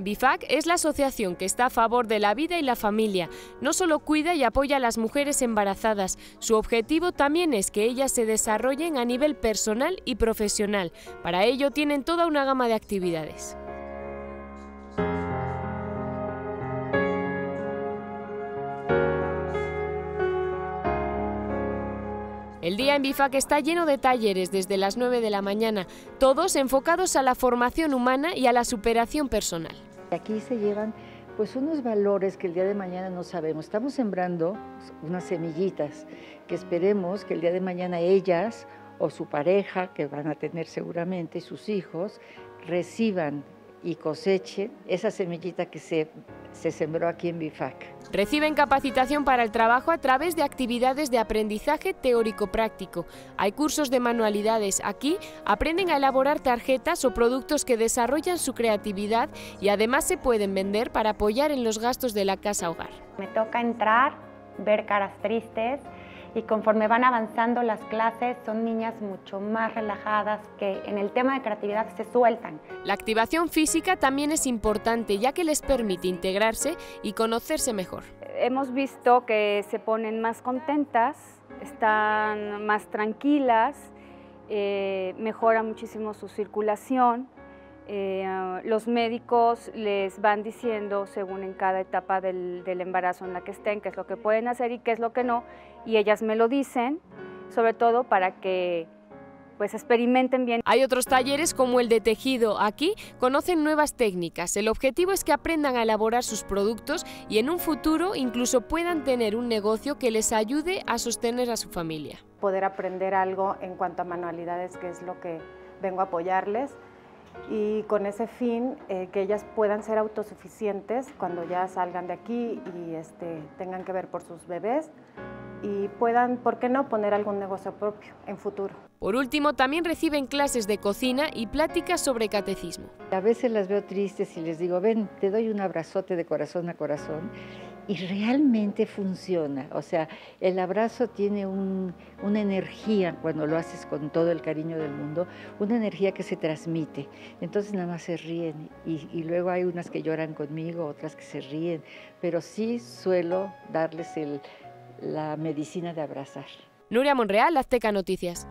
BIFAC es la asociación que está a favor de la vida y la familia. No solo cuida y apoya a las mujeres embarazadas, su objetivo también es que ellas se desarrollen a nivel personal y profesional. Para ello tienen toda una gama de actividades. El día en BIFAC está lleno de talleres desde las 9 de la mañana, todos enfocados a la formación humana y a la superación personal. Aquí se llevan pues unos valores que el día de mañana no sabemos. Estamos sembrando unas semillitas que esperemos que el día de mañana ellas o su pareja, que van a tener seguramente, sus hijos, reciban y cosechen esa semillita que se, se sembró aquí en BIFAC. Reciben capacitación para el trabajo a través de actividades de aprendizaje teórico-práctico. Hay cursos de manualidades. Aquí aprenden a elaborar tarjetas o productos que desarrollan su creatividad y además se pueden vender para apoyar en los gastos de la casa hogar. Me toca entrar, ver caras tristes, y conforme van avanzando las clases son niñas mucho más relajadas que en el tema de creatividad se sueltan. La activación física también es importante ya que les permite integrarse y conocerse mejor. Hemos visto que se ponen más contentas, están más tranquilas, eh, mejora muchísimo su circulación, eh, los médicos les van diciendo según en cada etapa del, del, embarazo en la que estén, qué es lo que pueden hacer y qué es lo que no, y ellas me lo dicen, sobre todo para que pues experimenten bien. Hay otros talleres como el de tejido. Aquí conocen nuevas técnicas. El objetivo es que aprendan a elaborar sus productos y en un futuro incluso puedan tener un negocio que les ayude a sostener a su familia. Poder aprender algo en cuanto a manualidades, que es lo que vengo a apoyarles y con ese fin eh, que ellas puedan ser autosuficientes cuando ya salgan de aquí y este, tengan que ver por sus bebés y puedan, ¿por qué no?, poner algún negocio propio en futuro. Por último, también reciben clases de cocina y pláticas sobre catecismo. A veces las veo tristes y les digo, ven, te doy un abrazote de corazón a corazón y realmente funciona. O sea, el abrazo tiene una energía cuando lo haces con todo el cariño del mundo, una energía que se transmite. Entonces nada más se ríen y, luego hay unas que lloran conmigo, otras que se ríen, pero sí suelo darles la medicina de abrazar. Nuria Monreal, Azteca Noticias.